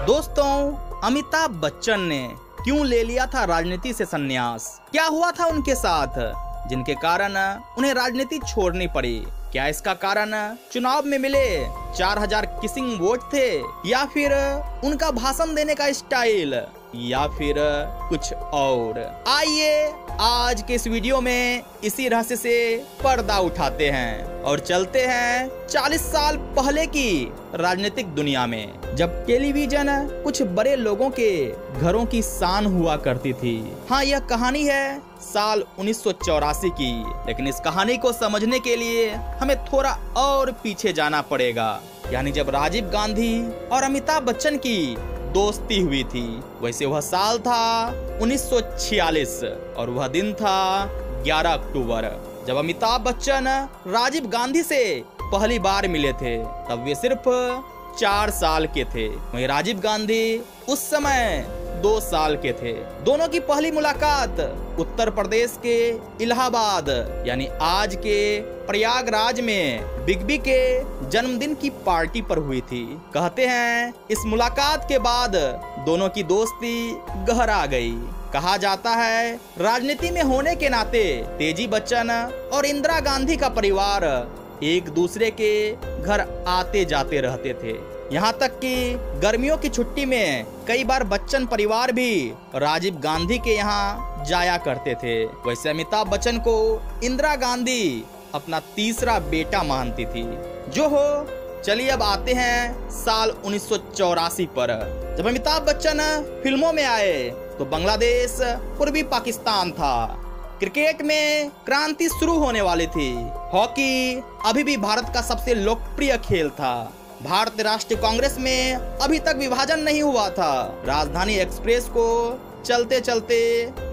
दोस्तों, अमिताभ बच्चन ने क्यों ले लिया था राजनीति से संन्यास? क्या हुआ था उनके साथ? जिनके कारण उन्हें राजनीति छोड़नी पड़ी। क्या इसका कारण चुनाव में मिले? 4000 किसिंग वोट थे या फिर उनका भाषण देने का स्टाइल? या फिर कुछ और। आइए, आज के इस वीडियो में इसी रहस्य से पर्दा उठाते हैं और चलते हैं 40 साल पहले की राजनीतिक दुनिया में, जब टेलीविज़न कुछ बड़े लोगों के घरों की शान हुआ करती थी। हाँ यह कहानी है साल उन्नीस सौ चौरासी की, लेकिन इस कहानी को समझने के लिए हमें थोड़ा और पीछे जाना पड़ेगा। यानी जब राजीव गांधी और अमिताभ बच्चन की दोस्ती हुई थी। वैसे वह साल था 1946 और वह दिन था 11 अक्टूबर। जब अमिताभ बच्चन राजीव गांधी से पहली बार मिले थे, तब वे सिर्फ़ चार साल के थे। वही राजीव गांधी उस समय दो साल के थे। दोनों की पहली मुलाकात उत्तर प्रदेश के इलाहाबाद, यानी आज के प्रयागराज में बिग बी के जन्मदिन की पार्टी पर हुई थी। कहते हैं, इस मुलाकात के बाद दोनों की दोस्ती गहरा गई। कहा जाता है, राजनीति में होने के नाते तेज़ी बच्चन और इंदिरा गांधी का परिवार एक दूसरे के घर आते जाते रहते थे। यहाँ तक कि गर्मियों की छुट्टी में कई बार बच्चन परिवार भी राजीव गांधी के यहाँ जाया करते थे। वैसे अमिताभ बच्चन को इंदिरा गांधी अपना तीसरा बेटा मानती थी। जो हो, चलिए अब आते हैं साल उन्नीस सौ चौरासी पर। जब अमिताभ बच्चन फ़िल्मों में आए तो बांग्लादेश, पूर्वी पाकिस्तान था। क्रिकेट में क्रांति शुरू होने वाली थी। हॉकी अभी भी भारत का सबसे लोकप्रिय खेल था। भारतीय राष्ट्रीय कांग्रेस में अभी तक विभाजन नहीं हुआ था। राजधानी एक्सप्रेस को चलते चलते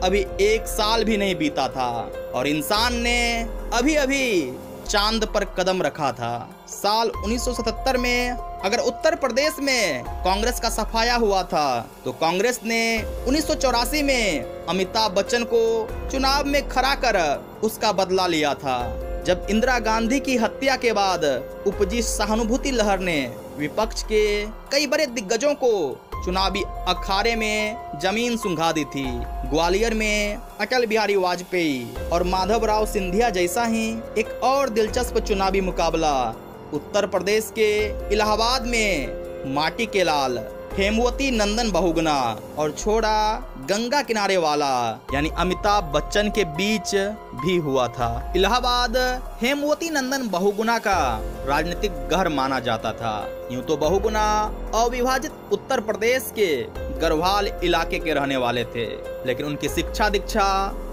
अभी एक साल भी नहीं बीता था और इंसान ने अभी अभी चाँद पर कदम रखा था। साल 1977 में अगर उत्तर प्रदेश में कांग्रेस का सफाया हुआ था तो कांग्रेस ने उन्नीस सौ चौरासी में अमिताभ बच्चन को चुनाव में खड़ा कर उसका बदला लिया था। जब इंदिरा गांधी की हत्या के बाद उपजी सहानुभूति लहर ने विपक्ष के कई बड़े दिग्गजों को चुनावी अखाड़े में ज़मीन सुंघा दी थी। ग्वालियर में अटल बिहारी वाजपेयी और माधव राव सिंधिया जैसा ही एक और दिलचस्प चुनावी मुकाबला उत्तर प्रदेश के इलाहाबाद में माटी के लाल हेमवती नंदन बहुगुना और छोड़ा गंगा किनारे वाला, यानी अमिताभ बच्चन के बीच भी हुआ था। इलाहाबाद हेमवती नंदन बहुगुना का राजनीतिक घर माना जाता था। यूँ तो बहुगुना अविभाजित उत्तर प्रदेश के गढ़वाल इलाके के रहने वाले थे, लेकिन उनकी शिक्षा दीक्षा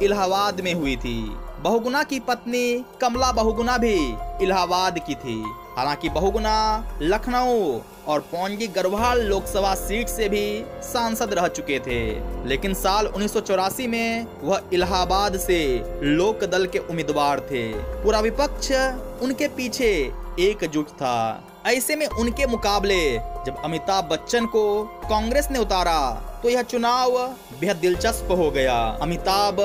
इलाहाबाद में हुई थी। बहुगुना की पत्नी कमला बहुगुना भी इलाहाबाद की थी। हालाँकि बहुगुना लखनऊ और पौंजी गढ़वाल लोकसभा सीट से भी सांसद रह चुके थे, लेकिन साल उन्नीस सौ चौरासी में वह इलाहाबाद से लोक दल के उम्मीदवार थे। पूरा विपक्ष उनके पीछे एकजुट था। ऐसे में उनके मुकाबले जब अमिताभ बच्चन को कांग्रेस ने उतारा तो यह चुनाव बेहद दिलचस्प हो गया। अमिताभ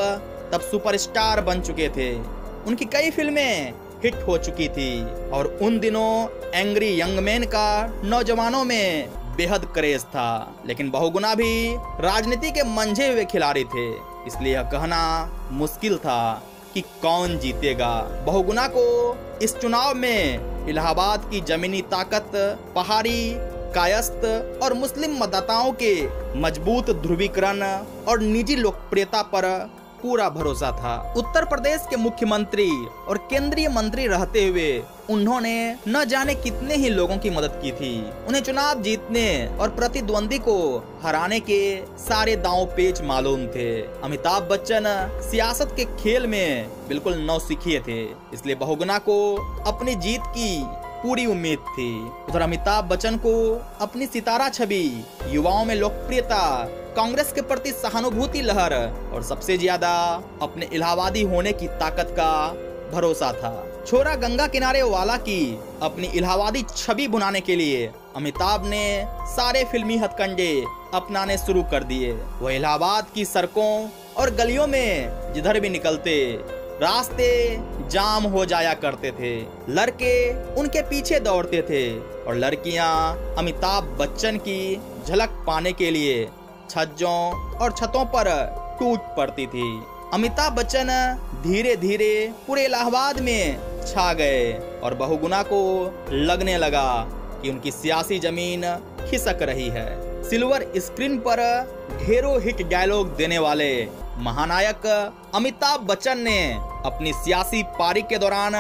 तब सुपरस्टार बन चुके थे। उनकी कई फ़िल्में हिट हो चुकी थी और उन दिनों एंग्री यंग मैन का नौजवानों में बेहद क्रेज था। लेकिन बहुगुना भी राजनीति के मंझे हुए खिलाड़ी थे। इसलिए यह कहना मुश्किल था कि कौन जीतेगा। बहुगुना को इस चुनाव में इलाहाबाद की जमीनी ताकत, पहाड़ी, कायस्थ और मुस्लिम मतदाताओं के मज़बूत ध्रुवीकरण और निजी लोकप्रियता पर पूरा भरोसा था। उत्तर प्रदेश के मुख्यमंत्री और केंद्रीय मंत्री रहते हुए उन्होंने न जाने कितने ही लोगों की मदद की थी। उन्हें चुनाव जीतने और प्रतिद्वंदी को हराने के सारे दांव पेच मालूम थे। अमिताभ बच्चन सियासत के खेल में बिल्कुल नौसिखिए थे, इसलिए बहुगुना को अपनी जीत की पूरी उम्मीद थी। उधर अमिताभ बच्चन को अपनी सितारा छवि, युवाओं में लोकप्रियता कांग्रेस के प्रति सहानुभूति लहर और सबसे ज़्यादा अपने इलाहाबादी होने की ताकत का भरोसा था। छोरा गंगा किनारे वाला की अपनी इलाहाबादी छवि बुनाने के लिए अमिताभ ने सारे फिल्मी हथकंडे अपनाने शुरू कर दिए। वह इलाहाबाद की सड़कों और गलियों में जिधर भी निकलते, रास्ते जाम हो जाया करते थे। लड़के उनके पीछे दौड़ते थे और लड़कियाँ अमिताभ बच्चन की झलक पाने के लिए छज्जों और छतों पर टूट पड़ती थी। अमिताभ बच्चन धीरे धीरे पूरे इलाहाबाद में छा गए और बहुगुना को लगने लगा कि उनकी सियासी ज़मीन खिसक रही है। सिल्वर स्क्रीन पर ढेरों हिट डायलॉग देने वाले महानायक अमिताभ बच्चन ने अपनी सियासी पारी के दौरान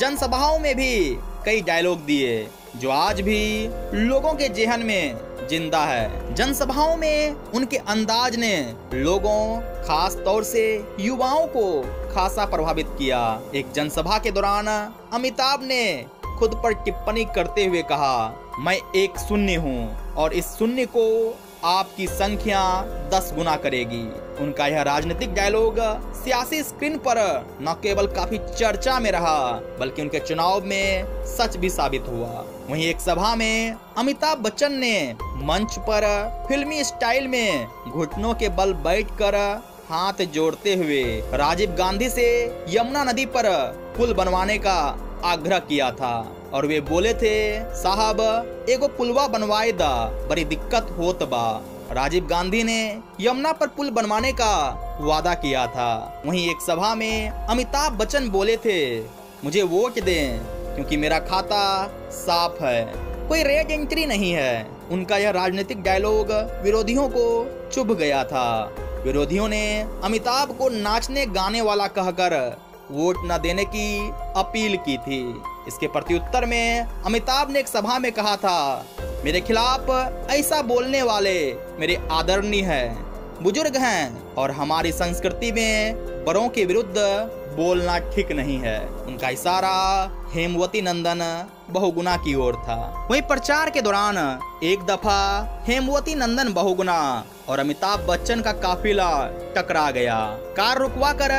जनसभाओं में भी कई डायलॉग दिए। जो आज भी लोगों के जेहन में ज़िंदा है। जनसभाओं में उनके अंदाज ने लोगों, खास तौर से युवाओं को खासा प्रभावित किया। एक जनसभा के दौरान अमिताभ ने खुद पर टिप्पणी करते हुए कहा, मैं एक शून्य हूँ और इस शून्य को आपकी संख्या दस गुना करेगी। उनका यह राजनीतिक डायलॉग सियासी स्क्रीन पर न केवल काफ़ी चर्चा में रहा, बल्कि उनके चुनाव में सच भी साबित हुआ। वहीं एक सभा में अमिताभ बच्चन ने मंच पर फिल्मी स्टाइल में घुटनों के बल बैठकर हाथ जोड़ते हुए राजीव गांधी से यमुना नदी पर पुल बनवाने का आग्रह किया था। और वे बोले थे, साहब, एगो पुलवा बनवाए दा, बड़ी दिक्कत होत बा। राजीव गांधी ने यमुना पर पुल बनवाने का वादा किया था। वहीं एक सभा में अमिताभ बच्चन बोले थे, मुझे वोट दें, क्योंकि मेरा खाता साफ़ है। कोई रेड एंट्री नहीं है। उनका यह राजनीतिक डायलॉग विरोधियों को चुभ गया था। विरोधियों ने अमिताभ को नाचने गाने वाला कहकर वोट न देने की अपील की थी। इसके प्रत्युत्तर में अमिताभ ने एक सभा में कहा था, मेरे खिलाफ ऐसा बोलने वाले मेरे आदरणीय हैं, बुज़ुर्ग हैं और हमारी संस्कृति में बड़ों के विरुद्ध बोलना ठीक नहीं है। उनका इशारा, हेमवती नंदन बहुगुना की ओर था। वहीं प्रचार के दौरान एक दफ़ा हेमवती नंदन बहुगुना और अमिताभ बच्चन का काफिला टकरा गया। कार रुकवा कर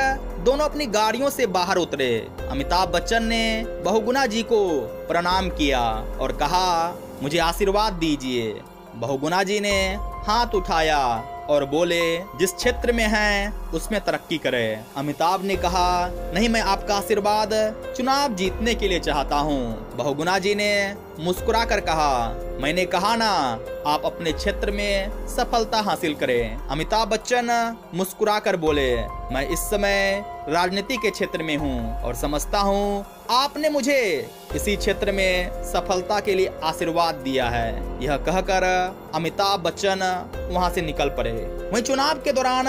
दोनों अपनी गाड़ियों से बाहर उतरे। अमिताभ बच्चन ने बहुगुना जी को प्रणाम किया और कहा, मुझे आशीर्वाद दीजिए। बहुगुना जी ने हाथ उठाया और बोले, जिस क्षेत्र में है, उसमें तरक्की करे। अमिताभ ने कहा, नहीं, मैं आपका आशीर्वाद चुनाव जीतने के लिए चाहता हूँ। बहुगुना जी ने मुस्कुरा कर कहा, मैंने कहा ना, आप अपने क्षेत्र में सफलता हासिल करें। अमिताभ बच्चन मुस्कुरा कर बोले, मैं इस समय राजनीति के क्षेत्र में हूँ और समझता हूँ, आपने मुझे इसी क्षेत्र में सफलता के लिए आशीर्वाद दिया है। यह कहकर अमिताभ बच्चन वहाँ से निकल पड़े। वहीं चुनाव के दौरान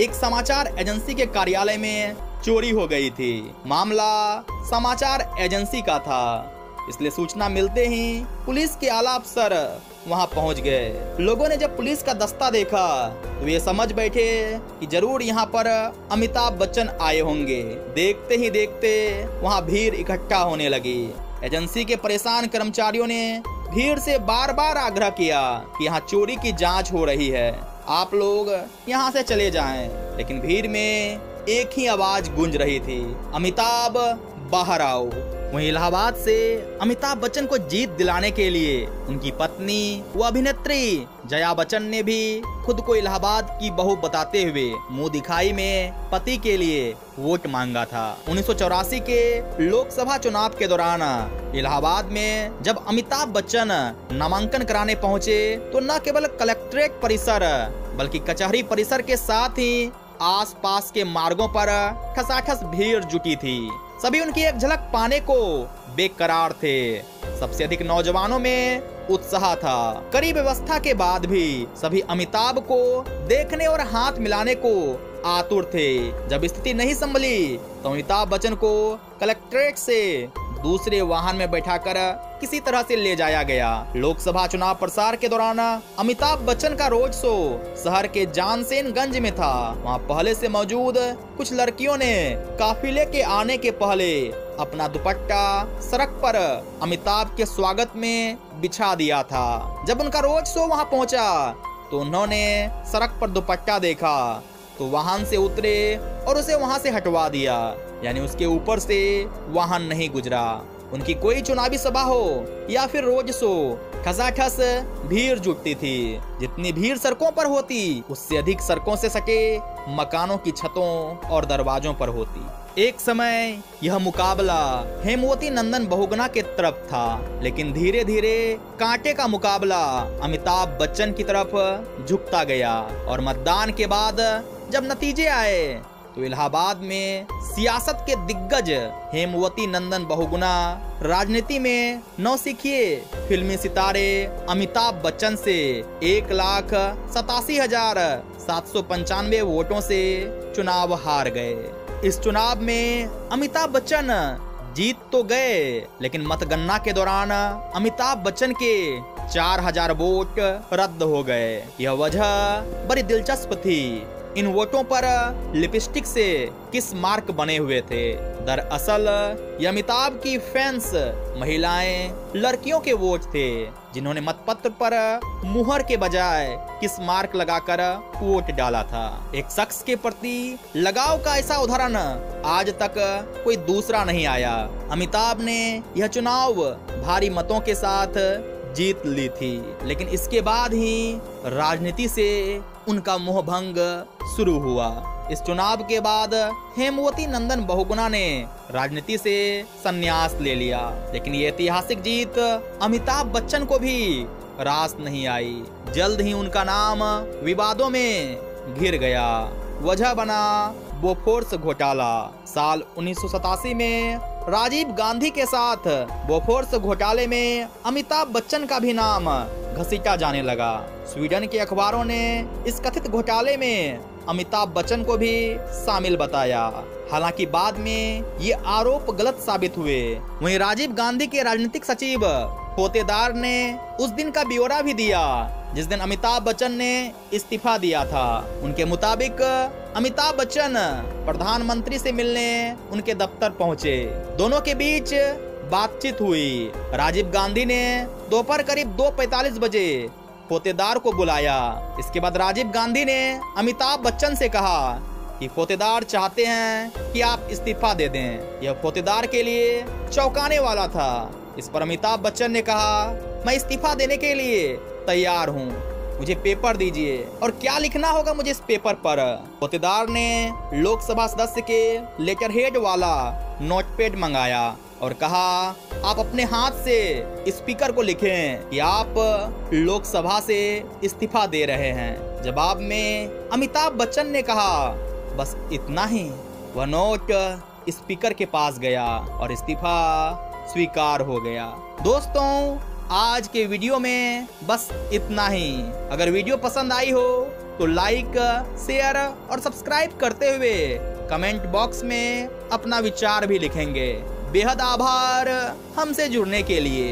एक समाचार एजेंसी के कार्यालय में चोरी हो गई थी। मामला समाचार एजेंसी का था। इसलिए सूचना मिलते ही पुलिस के आला अफसर वहाँ पहुँच गए। लोगों ने जब पुलिस का दस्ता देखा तो वे समझ बैठे कि ज़रूर यहाँ पर अमिताभ बच्चन आए होंगे। देखते ही देखते वहाँ भीड़ इकट्ठा होने लगी। एजेंसी के परेशान कर्मचारियों ने भीड़ से बार बार आग्रह किया कि यहाँ चोरी की जाँच हो रही है। आप लोग यहाँ से चले जाएँ। लेकिन भीड़ में एक ही आवाज़ गूंज रही थी, अमिताभ, बाहर आओ। वहीं इलाहाबाद से अमिताभ बच्चन को जीत दिलाने के लिए उनकी पत्नी व अभिनेत्री जया बच्चन ने भी खुद को इलाहाबाद की बहू बताते हुए मुँह दिखाई में पति के लिए वोट मांगा था। उन्नीस सौ चौरासी के लोकसभा चुनाव के दौरान इलाहाबाद में जब अमिताभ बच्चन नामांकन कराने पहुँचे तो न केवल कलेक्ट्रेट परिसर, बल्कि कचहरी परिसर के साथ ही आसपास के मार्गों पर ठसाठस भीड़ जुटी थी। सभी उनकी एक झलक पाने को बेकरार थे। सबसे अधिक नौजवानों में उत्साह था। कड़ी व्यवस्था के बाद भी सभी अमिताभ को देखने और हाथ मिलाने को आतुर थे। जब स्थिति नहीं संभली तो अमिताभ बच्चन को कलेक्ट्रेट से दूसरे वाहन में बैठाकर किसी तरह से ले जाया गया। लोकसभा चुनाव प्रसार के दौरान अमिताभ बच्चन का रोड शो शहर के जानसेनगंज में था। वहाँ पहले से मौजूद कुछ लड़कियों ने काफिले के आने के पहले अपना दुपट्टा सड़क पर अमिताभ के स्वागत में बिछा दिया था। जब उनका रोड शो वहाँ पहुँचा तो उन्होंने सड़क पर दुपट्टा देखा तो वाहन से उतरे और उसे वहाँ से हटवा दिया। यानी उसके ऊपर से वाहन नहीं गुजरा। उनकी कोई चुनावी सभा हो या फिर रोज शो ठसाठस भीड़ जुटती थी। जितनी भीड़ सड़कों पर होती, उससे अधिक सड़कों से सके मकानों की छतों और दरवाजों पर होती। एक समय यह मुकाबला हेमवती नंदन बहुगुना के तरफ़ था, लेकिन धीरे धीरे कांटे का मुकाबला अमिताभ बच्चन की तरफ़ झुकता गया और मतदान के बाद जब नतीजे आए तो इलाहाबाद में सियासत के दिग्गज हेमवती नंदन बहुगुना राजनीति में नौ सीखिए फिल्मी सितारे अमिताभ बच्चन से एक लाख सतासी हज़ार सात सौ पंचानवे वोटों से चुनाव हार गए। इस चुनाव में अमिताभ बच्चन जीत तो गए, लेकिन मतगणना के दौरान अमिताभ बच्चन के चार हज़ार वोट रद्द हो गए। यह वजह बड़ी दिलचस्प थी। इन वोटों पर लिपस्टिक से किस मार्क बने हुए थे? दरअसल अमिताभ की फैंस महिलाएँ लड़कियों के वोट थे, जिन्होंने मतपत्र पर मुहर के बजाय किस मार्क लगाकर वोट डाला था। एक शख्स के प्रति लगाव का ऐसा उदाहरण आज तक कोई दूसरा नहीं आया। अमिताभ ने यह चुनाव भारी मतों के साथ जीत ली थी, लेकिन इसके बाद ही राजनीति से उनका मोहभंग शुरू हुआ। इस चुनाव के बाद हेमवती नंदन बहुगुना ने राजनीति से संन्यास ले लिया। लेकिन ये ऐतिहासिक जीत अमिताभ बच्चन को भी रास नहीं आई। जल्द ही उनका नाम विवादों में घिर गया। वजह बना बोफोर्स घोटाला। साल उन्नीस सौ सतासी में राजीव गांधी के साथ बोफोर्स घोटाले में अमिताभ बच्चन का भी नाम घसीटा जाने लगा। स्वीडन के अखबारों ने इस कथित घोटाले में अमिताभ बच्चन को भी शामिल बताया। हालाँकि बाद में ये आरोप गलत साबित हुए। वहीं राजीव गांधी के राजनीतिक सचिव पोतेदार ने उस दिन का ब्यौरा भी दिया, जिस दिन अमिताभ बच्चन ने इस्तीफा दिया था। उनके मुताबिक अमिताभ बच्चन प्रधानमंत्री से मिलने उनके दफ्तर पहुँचे। दोनों के बीच बातचीत हुई। राजीव गांधी ने दोपहर करीब 2:45 बजे पोतेदार को बुलाया। इसके बाद राजीव गांधी ने अमिताभ बच्चन से कहा कि पोतेदार चाहते हैं कि आप इस्तीफा दे दें। यह पोतेदार के लिए चौंकाने वाला था। इस पर अमिताभ बच्चन ने कहा, मैं इस्तीफा देने के लिए तैयार हूँ। मुझे पेपर दीजिए। और क्या लिखना होगा मुझे इस पेपर पर? पोतेदार ने लोकसभा सदस्य के लेटर हेड वाला नोटपैड मंगाया और कहा, आप अपने हाथ से स्पीकर को लिखें कि आप लोकसभा से इस्तीफा दे रहे हैं। जवाब में अमिताभ बच्चन ने कहा, बस इतना ही। वह नोट स्पीकर के पास गया और इस्तीफा स्वीकार हो गया। दोस्तों आज के वीडियो में बस इतना ही। अगर वीडियो पसंद आई हो तो लाइक शेयर और सब्सक्राइब करते हुए कमेंट बॉक्स में अपना विचार भी लिखेंगे। बेहद आभार हमसे जुड़ने के लिए।